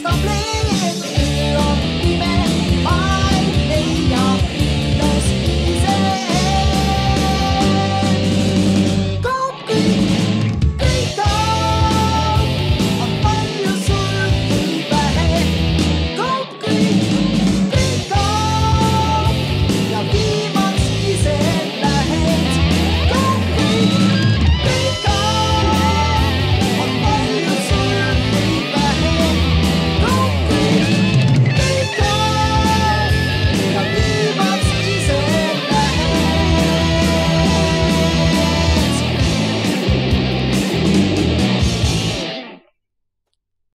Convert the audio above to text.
stop playing.